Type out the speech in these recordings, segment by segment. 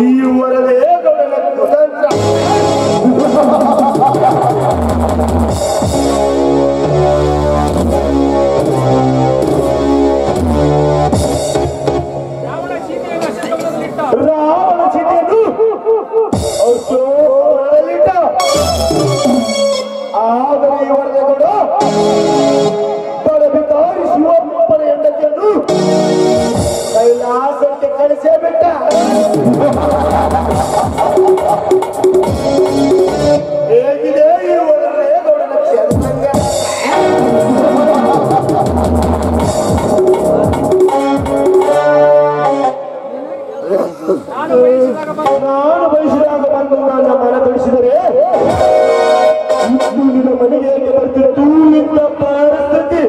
ಈ ವರದೇ ಗೌಡನ ಸೀತೆಯನ್ನು ಆದರೆ ಈ ವರದೇ से बेटा ಹೇಗಿದೆ ಈ ಒಳ್ಳೆ ಗೌಡನ ಚಂದಂಗ ನಾನು ಬಯಸಿದಾಗ ಬಂದು ನನ್ನ ಮನ ತಿಳಿಸಿದರೆ ಇದ್ದು ನಿನ್ನ ಮನೆಗೆ ಹೇಗೆ ಬರ್ತಿತ್ತು ನಿನ್ನ ಪರಿಸ್ಥಿತಿ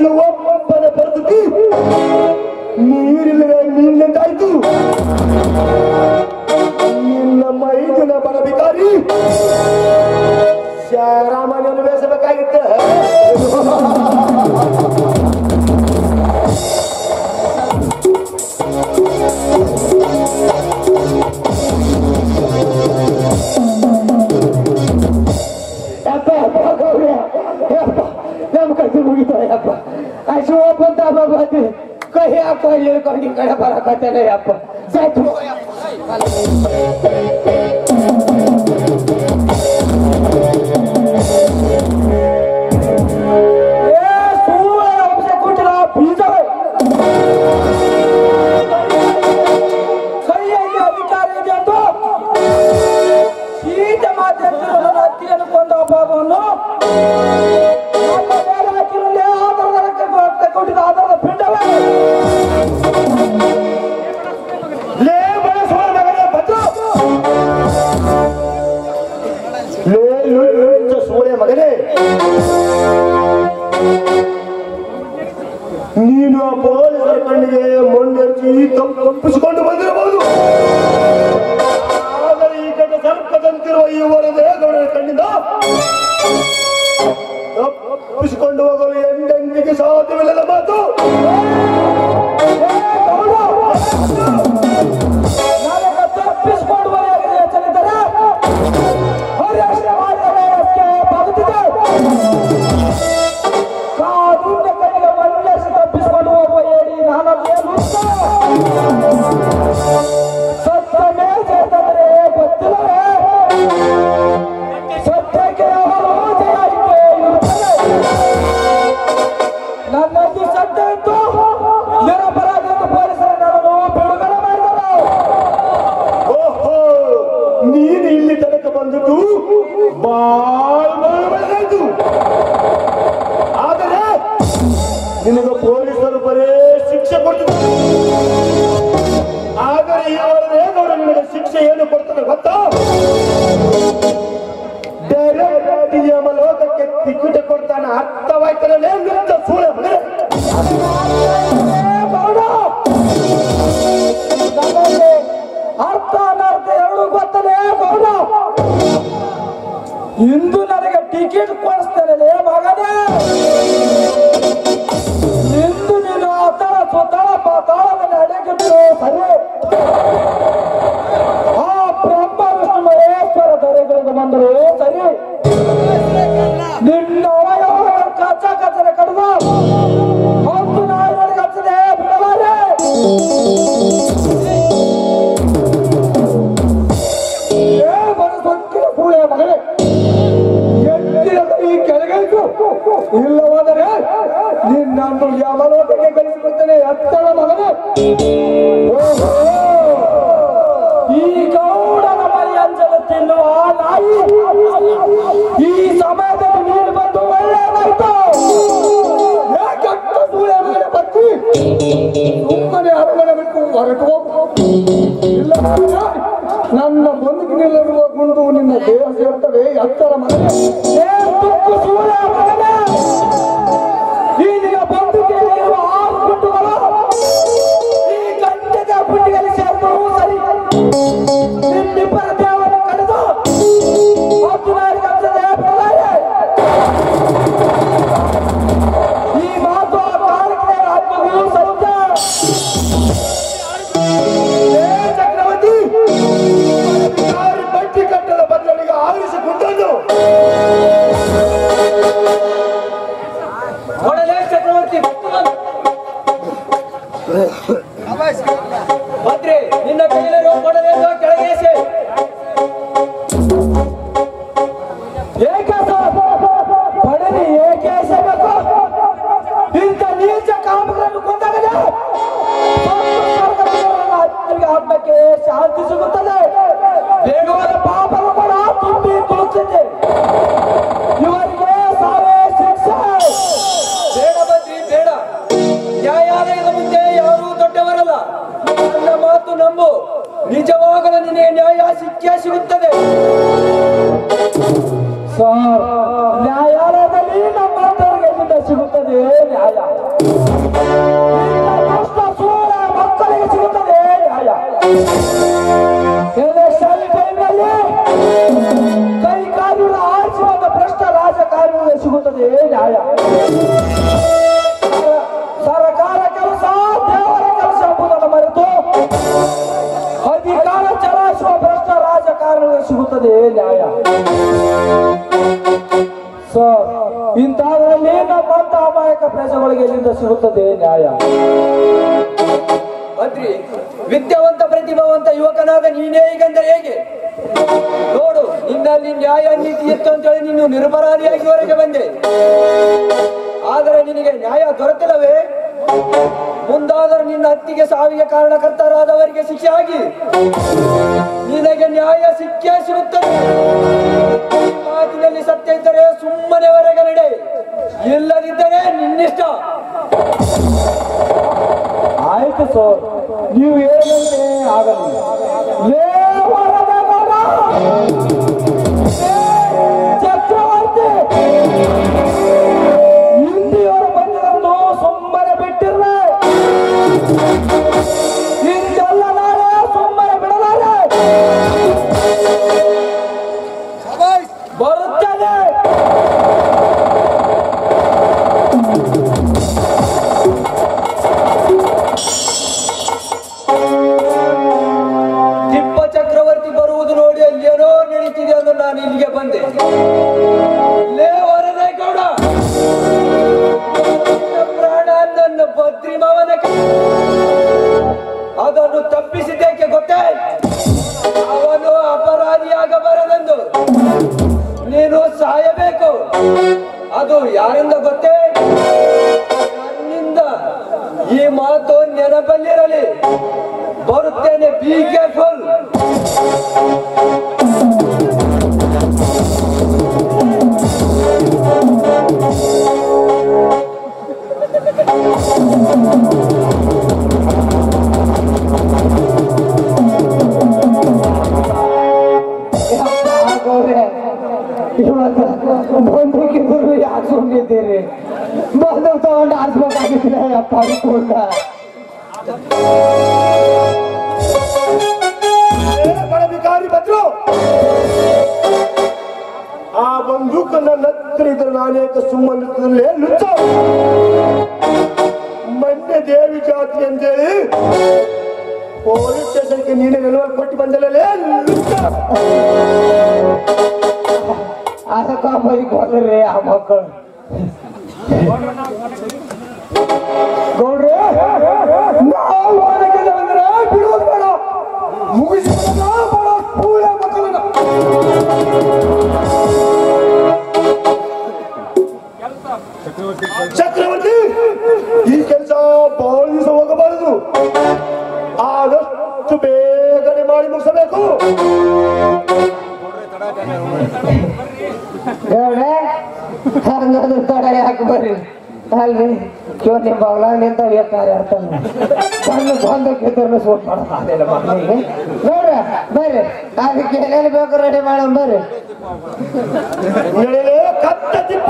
ಕೃಷ್ಣ ಒಬ್ಬನ ಪರಿಸ್ಥಿತಿ ನೀರಿಲ್ಲದೆ ನೀರಿನಂತಾಯ್ತು ನಮ್ಮ ಐದನ ಬಡ ಬಿಕಾರಿ ಶಾರಾಮನಿಯನ್ನು ಬೇಸಬೇಕಾಗಿತ್ತು. ಬಾಬಾದು ಕೈ ಹಾಕೋ ಇಲ್ಲಿ ಕಡೆ ಬರಕತ್ತಲ್ಲ ಯಪ್ಪ ಸತ್ತು ನೀನು ಪೊಲೀಸರ ಕಣ್ಣಿಗೆ ಮೊಂಡೆಚ್ಚಿ ತಪ್ಪಿಸಿಕೊಂಡು ಬಂದಿರಬಹುದು. ಆದರೆ ಈ ಕಡೆ ಸರ್ಪದಂತಿರುವ ಈ ದೇವರ ಕಣ್ಣಿಂದ ತಪ್ಪಿಸಿಕೊಂಡು ಹೋಗಲು ಎಂದೆಂದಿಗೆ ಸಾಧ್ಯವಿಲ್ಲದ ಏನು ಕೊಡ್ತಾನೆ ಯಮಲೋಕಕ್ಕೆ ಕಳಿಸಿಕೊಡ್ತೇನೆ ಎತ್ತಳ ಮಗನೇ. ಈ ಗೌಡ ನಮಲ್ಲಿ ಅಂಜಲು ತಿನ್ನುವ ನಾಯಿ ಈ ಸಮಯದಲ್ಲಿ ನೀರು ಬಂದು ಒಳ್ಳೆಯದಾಯ್ತು ಯಾಕೆಟ್ಟ ಸೂರ್ಯ ಮೇಲೆ ಬತ್ತಿ. ಸುಮ್ಮನೆ ಅರಮನೆ ಬಿಟ್ಟು ಹೊರಟು ಇಲ್ಲ ನನ್ನ ಬದುಕಿನಲ್ಲಿರುವ ಗುಂಡು ನಿನ್ನ ದೇಹ ಸೇರ್ತವೆ. ಎತ್ತರ ಮಗನೇ. ನಿನ್ನ ಕೈಲಿರೋ ಕೊಡಲೆ ಸರ್ ಇಂಥದ್ರಲ್ಲಿ ನಮ್ಮಂತ ಅಮಾಯಕ ಪ್ರಜೆಗಳಿಗೆ ಎಲ್ಲಿಂದ ಸಿಗುತ್ತದೆ ನ್ಯಾಯ. ಅದ್ರಿ, ವಿದ್ಯಾವಂತ ಪ್ರತಿಭಾವಂತ ಯುವಕನಾದ ನೀನೇ ಈಗಂದ್ರೆ ಹೇಗೆ? ನೋಡು, ನಿನ್ನಲ್ಲಿ ನ್ಯಾಯ ನೀತಿ ಇತ್ತು ಅಂತೇಳಿ ನೀನು ನಿರಪರಾಧಿಯಾಗಿ ಹೊರಗೆ ಬಂದೆ. ಆದರೆ ನಿನಗೆ ನ್ಯಾಯ ದೊರೆತಿಲ್ಲವೇ? ಮುಂದಾದರೂ ನಿನ್ನ ಹತ್ತಿಗೆ ಸಾವಿಗೆ ಕಾರಣಕರ್ತರಾದವರಿಗೆ ಶಿಕ್ಷೆ ಆಗಿ ನಿನಗೆ ನ್ಯಾಯ ಸಿಕ್ಕೇ ಸಿಗುತ್ತದೆ. ಮಾತಿನಲ್ಲಿ ಸತ್ಯ ಇದ್ದರೆ ಸುಮ್ಮನೆ ಹೊರಗೆ ನಡೆ. ಇಲ್ಲದಿದ್ದರೆ ನಿನ್ನಿಷ್ಟ. ಆಯ್ತು ಸರ್ ನೀವು ಏನಂತೆ ಆಗಲಿ ಬರುವುದು ನೋಡಿ ಅಲ್ಲೇನೋ ನಡೀತಿದೆ ಅಂದ್ರೆ ನಾನು ಇಲ್ಲಿಗೆ ಬಂದೆ. ಗೌಡ! ಪ್ರಾಣ ನನ್ನ ಮಾವನ. ಅದನ್ನು ತಪ್ಪಿಸಿದ್ದೇಕೆ ಗೊತ್ತೇ? ಅವನು ಅಪರಾಧಿಯಾಗಬಾರದೆಂದು. ನೀನು ಸಾಯಬೇಕು. ಅದು ಯಾರಿಂದ ಗೊತ್ತೇ? ನನ್ನಿಂದ ಈ ಮಾತು ನೆನಪಲ್ಲಿರಲಿ. ಬರುತ್ತೇನೆ ಬಿ ಕೇರ್ಫುಲ್ ಇವತ್ತು ಬಂದೂಕಿದ್ರು ಯಾಕೆ ಸುಮ್ಮನಿದ್ದೀರಿ ಬಂದು ತಗೊಂಡು ಆಡ್ಸ್ಬೇಕಾಗಿದ್ರೆ ಅಪ್ಪ ಕೂಡ ಏ ಬಡಬಿಕಾರಿ ಭದ್ರು ಆ ಬಂದೂಕನ್ನ ನತ್ರ ಇದ್ರೆ ನಾನೇಕ ಸುಮ್ಮನಿರ್ತದಲ್ಲೇ ಲುಚ್ಚ ಮೊನ್ನೆ ದೇವಿ ಜಾತಿ ಅಂತೇಳಿ ಪೊಲೀಸ್ ಸ್ಟೇಷನ್ಗೆ ನೀನೆ ನೆಲವಲ್ಲಿ ಕೊಟ್ಟು ಬಂದಲ್ಲೇ ಲುಚ್ಚ ಅದಕ್ಕ ಮೈ ಕೊಡ್ರಿ ಆ ಮಕ್ಕಳು. ಗೌಡ್ರೆ ನಾವು ಚಕ್ರವರ್ತಿ ಅರ್ಥನ ಬಂದು ಬಂದು ಕಿತ್ತರ್ನ ಸೂಟ್ ಮಾಡೋದಿಲ್ಲ ಮಕ್ಕಳಿಗೆ ನೋಡ್ರಿ ಬರ್ರಿ. ಅದಕ್ಕೆ ಏನೇನು ಬೇಕು ರೆಡಿ ಮಾಡೋಣ ಬರ್ರಿ. ಕತ್ತ ತಿಪ್ಪ